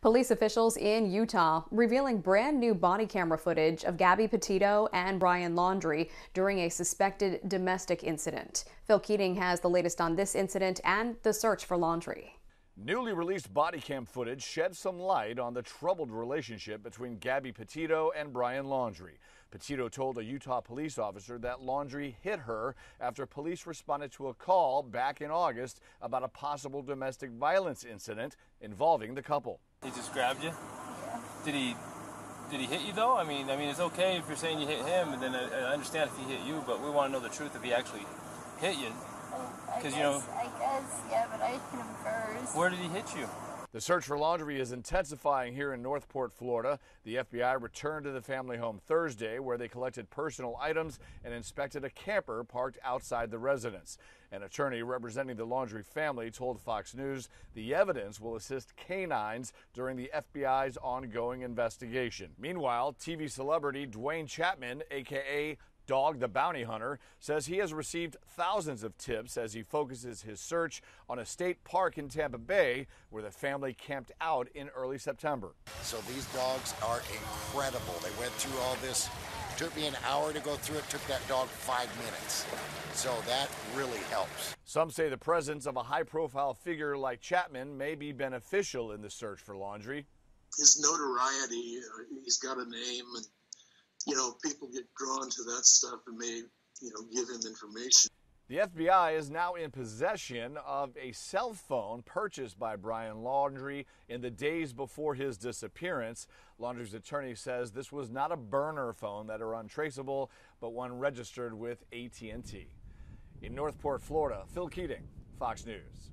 Police officials in Utah revealing brand new body camera footage of Gabby Petito and Brian Laundrie during a suspected domestic incident. Phil Keating has the latest on this incident and the search for Laundrie. Newly released body cam footage sheds some light on the troubled relationship between Gabby Petito and Brian Laundrie. Petito told a Utah police officer that Laundrie hit her after police responded to a call back in August about a possible domestic violence incident involving the couple. He just grabbed you? Did he did he hit you though? I mean, I mean, it's okay if you're saying you hit him, and then I, I understand if he hit you, but we want to know the truth if he actually hit you. Because you know. I guess, yeah, but I hit him first. Where did he hit you? The search for Laundrie is intensifying here in North Port, Florida. The FBI returned to the family home Thursday where they collected personal items and inspected a camper parked outside the residence. An attorney representing the Laundrie family told Fox News the evidence will assist canines during the FBI's ongoing investigation. Meanwhile, TV celebrity Duane Chapman, aka Dog the Bounty Hunter says he has received thousands of tips as he focuses his search on a state park in Tampa Bay where the family camped out in early September. So these dogs are incredible. They went through all this. Took me an hour to go through it, took that dog five minutes. So that really helps. Some say the presence of a high profile figure like Chapman may be beneficial in the search for Laundrie. His notoriety, uh, he's got a name and you know, people get drawn to that stuff and may, you know, give him information. The FBI is now in possession of a cell phone purchased by Brian Laundrie in the days before his disappearance. Laundrie's attorney says this was not a burner phone that are untraceable, but one registered with AT&T. In North Port, Florida, Phil Keating, Fox News.